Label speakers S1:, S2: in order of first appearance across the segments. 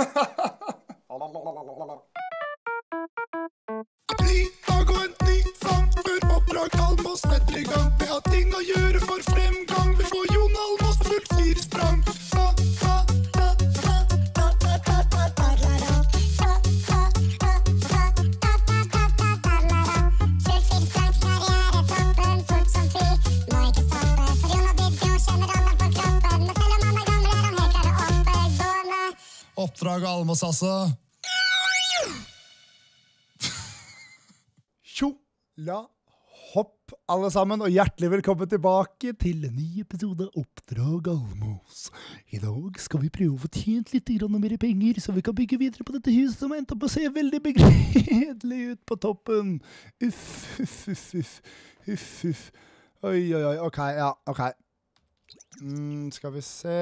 S1: あらららららら。
S2: Oppdrag Almås, altså.
S3: Tjo, la, hopp, alle sammen, og hjertelig velkommen tilbake til en ny episode av Oppdrag Almås. I dag skal vi prøve å få tjent litt mer penger, så vi kan bygge videre på dette huset som endte opp å se veldig begredelig ut på toppen. Uff, uff, uff, uff, uff, uff. Oi, oi, oi, ok, ja, ok. Mm, skal vi se...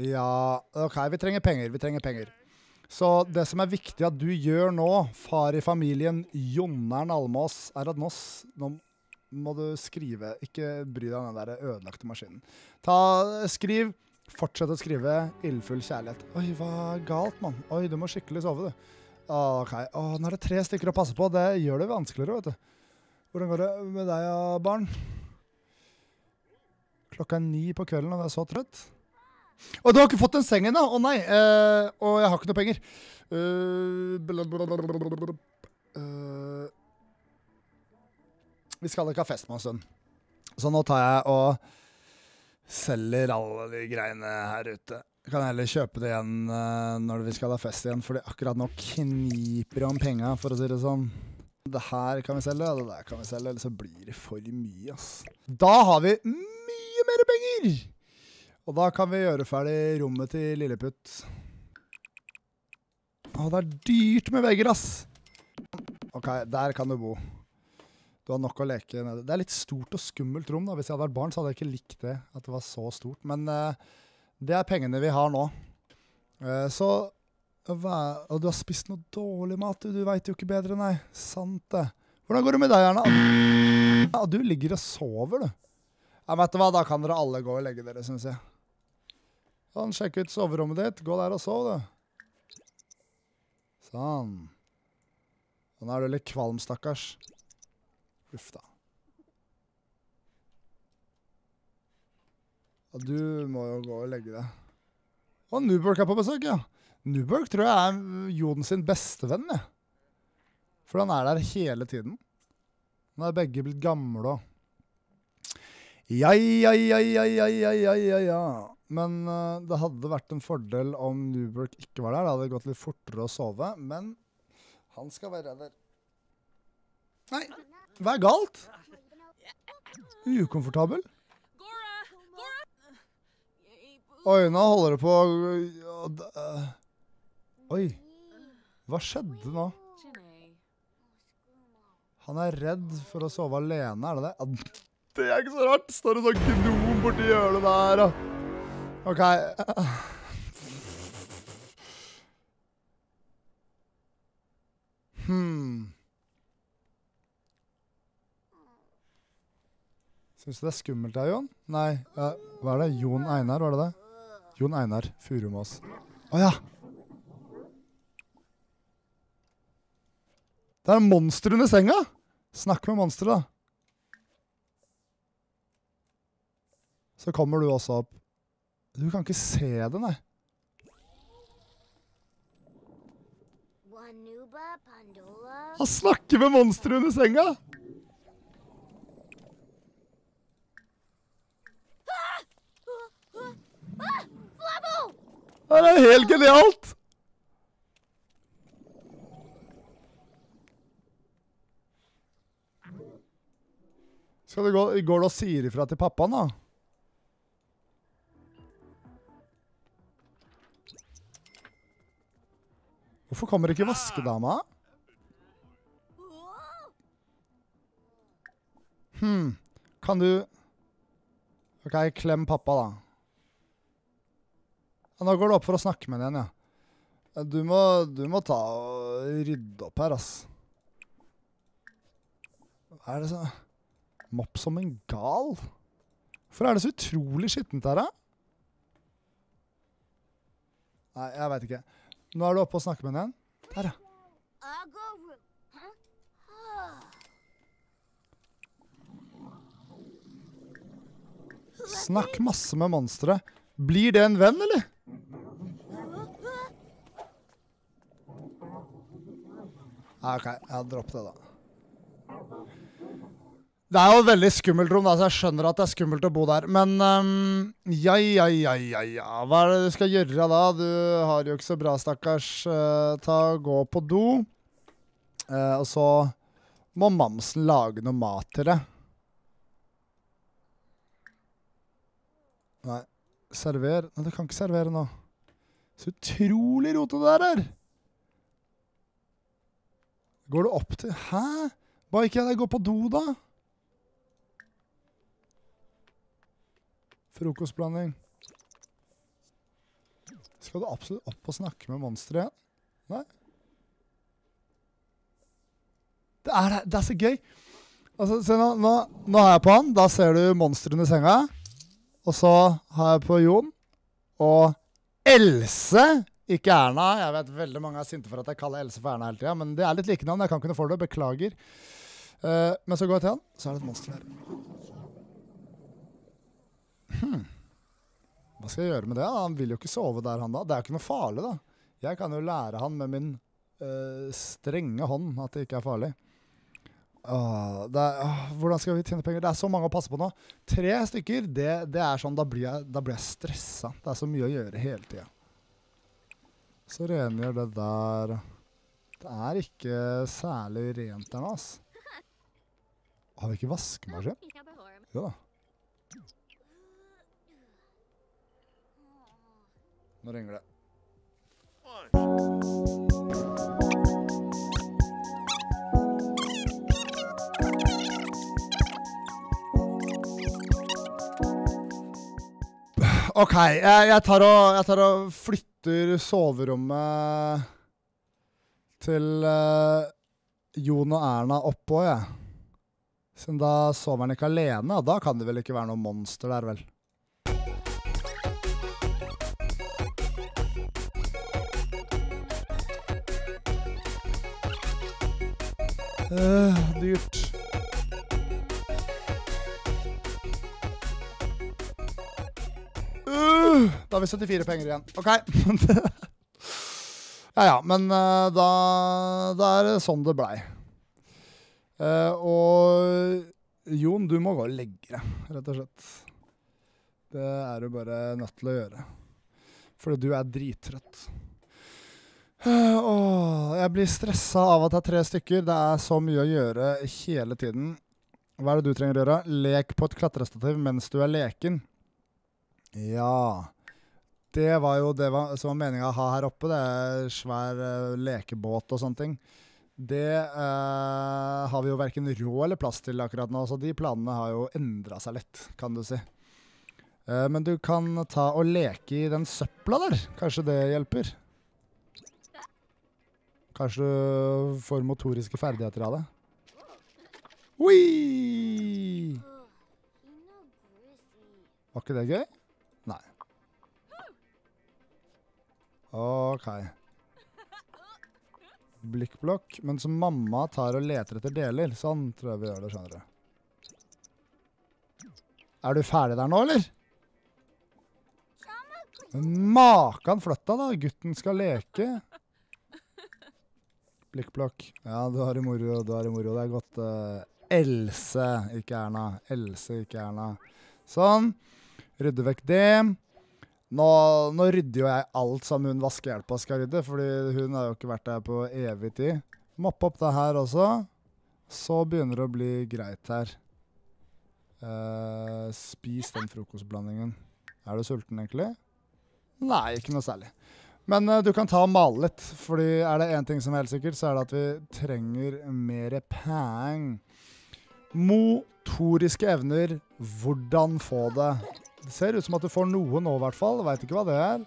S3: Ja, ok, vi trenger penger, vi trenger penger. Så det som er viktig at du gjør nå, far i familien Jonnern Almås, er at nå, nå må du skrive. Ikke bry deg om den der ødelagte maskinen. Ta, skriv. Fortsett å skrive 'ildfull kjærlighet'. Oi, hva er galt, mann? Oi, du må skikkelig sove, du. Ok. Å, nå er det tre stykker å passe på. Det gjør det vanskeligere, vet du. Hvordan går det med deg, barn? Klokka er ni på kvelden, og du er så trøtt. Og du har ikke fått den sengen, da? Å nei. Uh, og jeg har ikke noe penger. Uh. Eh, vi skal ikke ha fest med en stund. Så nå tar jeg og selger alle de greiene her ute. Jeg kan heller kjøpe det igjen når vi skal ha fest igjen, Fordi akkurat nå kniper det om penga, for å si det sånn. Det her kan vi selge, og det der kan vi selge, eller så blir det for mye, ass. Da har vi mye mer penger! Og da kan vi gjøre ferdig rommet til Lilleputt. Å, det er dyrt med vegger, ass! OK, der kan du bo. Du har nok å leke nede. Det er litt stort og skummelt rom. da. Hvis jeg hadde vært barn, så hadde jeg ikke likt det. At det var så stort. Men uh, det er pengene vi har nå. Uh, så hva, Og du har spist noe dårlig mat, du. Du veit jo ikke bedre, nei. Sant det. Hvordan går det med deg, Erna? Ja, du ligger og sover, du. Ja, vet du hva, Da kan dere alle gå og legge dere, syns jeg. Sånn, sjekk ut soverommet ditt. Gå der og sov, du. Sånn. Og nå er du litt kvalm, stakkars. Uff da. Ja, du må jo gå og legge deg. Og Newberg er på besøk, ja. Newberg tror jeg er Joden sin bestevenn. jeg. For han er der hele tiden. Nå er begge blitt gamle og Ja, Ja, ja, ja, ja, ja, ja, ja, ja. Men uh, det hadde vært en fordel om Newbrook ikke var der. Det hadde gått litt fortere å sove. Men han skal være der. Nei, hva er galt? Ukomfortabel? Oi, nå holder det på øh. Oi, hva skjedde nå? Han er redd for å sove alene, er det det? Det er ikke så rart. Står det sånn gnom borti hjørnet der, og OK. Hmm. Syns du det er skummelt her, Jon? Nei, ja, hva er det? Jon Einar, var det det? Jon Einar Furumås. Å ja! Det er monster under senga! Snakk med monsteret, da. Så kommer du også opp. Du kan ikke se det, nei. Han snakker med monsteret under senga! Det er helt genialt! Skal du gå, går du og sier ifra til pappaen, da? Hvorfor kommer ikke vaskedama? Hm, kan du Ok, klem pappa, da. Nå går det opp for å snakke med henne igjen. Ja, Du må, du må ta og rydde opp her, ass. Hva er det så Mopp som en gal? Hvorfor er det så utrolig skittent her, da? Nei, jeg veit ikke. Nå er du oppe og snakker med igjen. Der, ja. Snakk masse med monsteret. Blir det en venn, eller? OK, jeg dropper det, da. Det er jo et veldig skummelt rom, da, så jeg skjønner at det er skummelt å bo der. Men um, ja, ja, ja, ja, ja. Hva er det du skal gjøre da? Du har jo ikke så bra, stakkars. Uh, ta Gå på do. Uh, og så må mamsen lage noe mat til deg. Nei. Server Nei, du kan ikke servere nå. Så utrolig rotete det er. Går du opp til Hæ? Bare ikke jeg går på do, da? Frokostblanding. Skal du absolutt opp og snakke med monsteret igjen? Nei? Det er, det er så gøy. Altså, se nå, nå, nå har jeg på han. Da ser du monstrene i senga. Og så har jeg på Jon og Else, ikke Erna. Jeg vet veldig mange er sinte for at jeg kaller Else for Erna hele tida, men det er litt like navn. Jeg kan ikke noe for det. Beklager. Uh, men så går jeg til han, så er det et monster her. Hmm. Hva skal jeg gjøre med det? Han vil jo ikke sove der, han da. Det er jo ikke noe farlig, da. Jeg kan jo lære han med min øh, strenge hånd at det ikke er farlig. Åh, er, åh, hvordan skal vi tjene penger? Det er så mange å passe på nå. Tre stykker, det, det er sånn, da blir jeg, da blir jeg stressa. Det er så mye å gjøre hele tida. Så rengjør det der. Det er ikke særlig rent der nå, ass. Har vi ikke vaskemaskin? Jo da. Nå ringer det. OK, jeg, tar og, jeg tar og flytter soverommet til uh, Jon og Erna oppå, jeg. Siden da sover han ikke alene, da kan det vel ikke være noe monster der, vel? Øh, dyrt. Uh, da har vi 74 penger igjen. OK. ja ja, men uh, da, da er det sånn det blei. Uh, og Jon, du må gå og legge deg, rett og slett. Det er du bare nødt til å gjøre. Fordi du er drittrøtt. Åh, jeg blir stressa av at det er tre stykker. Det er så mye å gjøre hele tiden. Hva er det du trenger å gjøre? Lek på et klatrestativ mens du er leken. Ja Det var jo det var, som var meninga å ha her oppe. Det er svær uh, lekebåt og sånne ting. Det uh, har vi jo verken råd eller plass til akkurat nå, så de planene har jo endra seg litt, kan du si. Uh, men du kan ta og leke i den søpla der. Kanskje det hjelper? Kanskje du får motoriske ferdigheter av det? Oi! Var ikke det gøy? Nei. OK. Blikkblokk. Men som mamma tar og leter etter deler. Sånn tror jeg vi gjør det, skjønner du. Er du ferdig der nå, eller? Makan flytta, da. Gutten skal leke. Blikkblokk. Ja, du har det moro, du har det moro. Det er godt. Uh, Else, ikke Erna. Else, ikke Erna. Sånn. Rydde vekk det. Nå, nå rydder jo jeg alt som hun vaskehjelpa skal rydde, fordi hun har jo ikke vært der på evig tid. Moppe opp det her også. Så begynner det å bli greit her. Uh, spis den frokostblandingen. Er du sulten, egentlig? Nei, ikke noe særlig. Men uh, du kan ta og male litt, fordi er det én ting som er helt sikkert, så er det at vi trenger mer peng. Motoriske evner. Hvordan få det? Det ser ut som at du får noe nå, i hvert fall. Veit ikke hva det er.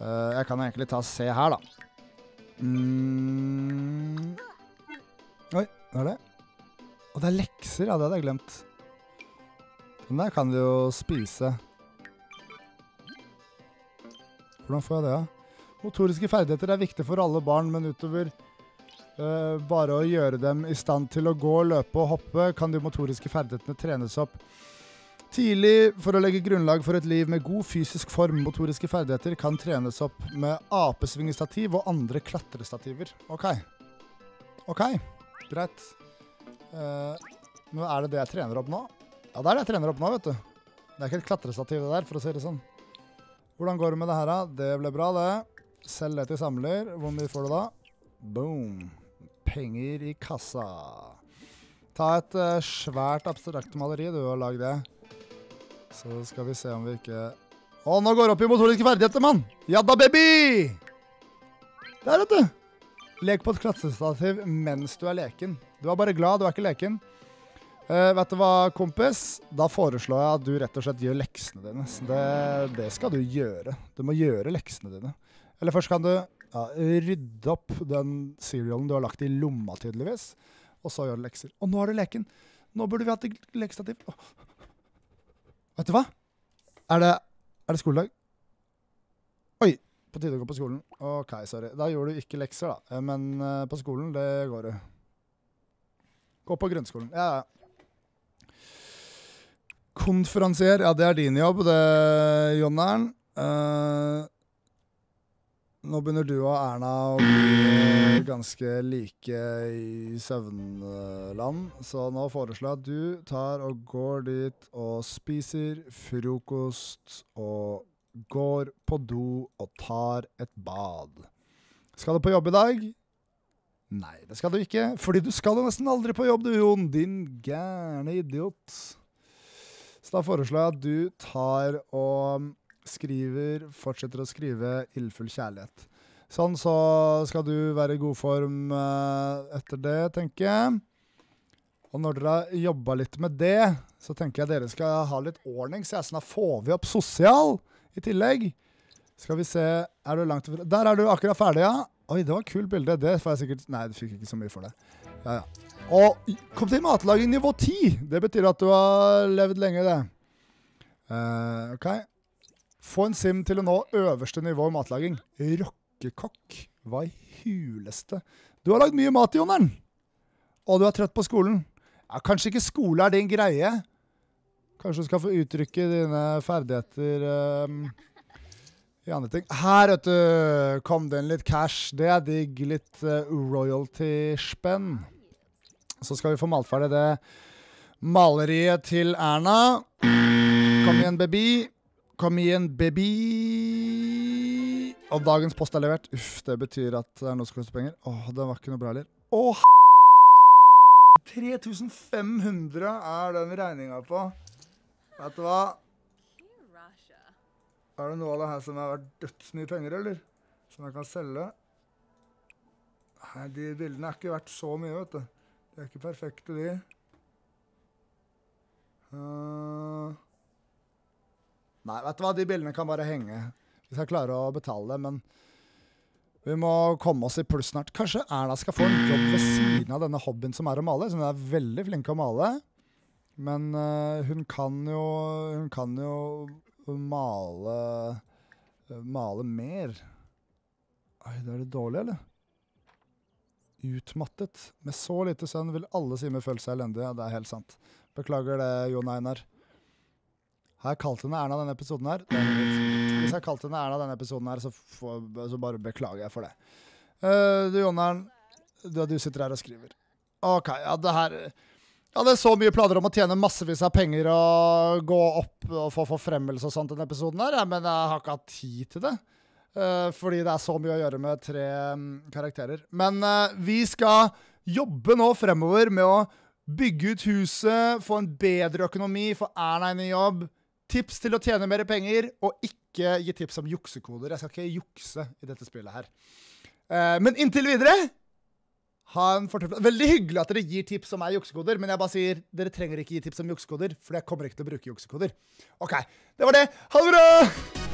S3: Uh, jeg kan egentlig ta C her, da. Mm. Oi, hva er det? Å, det er lekser. Ja, det hadde jeg glemt. Den der kan du jo spise. Hvordan får jeg det. Motoriske ferdigheter er viktig for alle barn, men utover uh, bare å gjøre dem i stand til å gå, løpe og hoppe, kan de motoriske ferdighetene trenes opp tidlig for å legge grunnlag for et liv med god fysisk form. Motoriske ferdigheter kan trenes opp med apesvingestativ og andre klatrestativer. OK. OK, greit. Uh, nå er det det jeg trener opp nå? Ja, det er det jeg trener opp nå, vet du. Det er ikke et klatrestativ det der, for å si det sånn. Hvordan går det med det her, da? Det ble bra, det. Selg det til samler. Hvor mye får du da? Boom. Penger i kassa. Ta et uh, svært abstrakt maleri du og lag det. Så skal vi se om vi ikke Å, nå går det opp i motoriske ferdigheter, mann! Ja da, baby! Der, vet du. Lek på et klatrestativ mens du er leken. Du er bare glad, du er ikke leken. Eh, vet du hva, kompis? Da foreslår jeg at du rett og slett gjør leksene dine. Det, det skal du gjøre. Du må gjøre leksene dine. Eller først kan du ja, rydde opp den serialen du har lagt i lomma, tydeligvis. Og så gjøre lekser. Og nå er du leken. Nå burde vi hatt et lekestativ. Åh. Vet du hva? Er det, er det skoledag? Oi, på tide å gå på skolen. OK, sorry. Da gjorde du ikke lekser, da. Eh, Men eh, på skolen, det går du. Gå på grunnskolen. Ja, ja. Konferansier, ja, det er din jobb, det, John Ern. Uh, nå begynner du og Erna å bli ganske like i søvnland, så nå foreslår jeg at du tar og går dit og spiser frokost og går på do og tar et bad. Skal du på jobb i dag? Nei, det skal du ikke, fordi du skal jo nesten aldri på jobb, du, Jon, din gærne idiot. Så da foreslår jeg at du tar og skriver, fortsetter å skrive ildfull kjærlighet. Sånn, så skal du være i god form eh, etter det, tenker jeg. Og når dere har jobba litt med det, så tenker jeg dere skal ha litt ordning, så sånn da får vi opp sosial i tillegg. Skal vi se, er du langt Der er du akkurat ferdig, ja. Oi, det var et kult bilde. Det får jeg sikkert Nei, du fikk ikke så mye for det. Ja, ja. Og kom til matlaging nivå 10. Det betyr at du har levd lenge, det. Uh, OK. Få en sim til å nå øverste nivå i matlaging. Rockekokk. Hva i huleste? Du har lagd mye mat, Jonneren. Og du er trøtt på skolen. Ja, kanskje ikke skole er din greie. Kanskje du skal få uttrykke dine ferdigheter ehm, i andre ting. Her, vet du, kom det inn litt cash. Det er digg. Litt uh, royalty-spenn. Så skal vi få malt ferdig det maleriet til Erna. Kom igjen, baby. Kom igjen, baby. Og dagens post er levert. Uff, det betyr at det er noe som koster penger. Åh, det var ikke noe bra heller. Åh, 3500 er den regninga på. Vet du hva? Er det noe av det her som er verdt dødsmye penger, eller? Som jeg kan selge? Nei, de bildene er ikke verdt så mye, vet du. De er ikke perfekte, de. Uh... Nei, vet du hva? De bildene kan bare henge. Vi skal klare å betale men vi må komme oss i pluss snart. Kanskje Erna skal få en jobb ved siden av denne hobbyen som er å male. Hun er veldig flink til å male. Men uh, hun kan jo Hun kan jo male Male mer. Oi, det er det dårlig, eller? Utmattet. Med så lite søvn vil alle simer føle seg elendige. Det er helt sant. Beklager det, Jon Einar. Har jeg kalt henne Erna denne episoden her? Er. Hvis jeg har kalt henne Erna denne episoden her, så, får, så bare beklager jeg for det. Uh, du, Jonneren, du, du sitter her og skriver. OK, ja, det her Ja, det er så mye planer om å tjene massevis av penger og gå opp og få forfremmelse og sånt denne episoden her, ja, men jeg har ikke hatt tid til det. Eh, fordi det er så mye å gjøre med tre mm, karakterer. Men eh, vi skal jobbe nå fremover med å bygge ut huset, få en bedre økonomi, få Erna inn i jobb. Tips til å tjene mer penger, og ikke gi tips om juksekoder. Jeg skal ikke jukse i dette spillet her. Eh, men inntil videre Veldig hyggelig at dere gir tips om er juksekoder, men jeg bare sier dere trenger ikke gi tips om juksekoder, for jeg kommer ikke til å bruke juksekoder. OK, det var det. Ha det bra!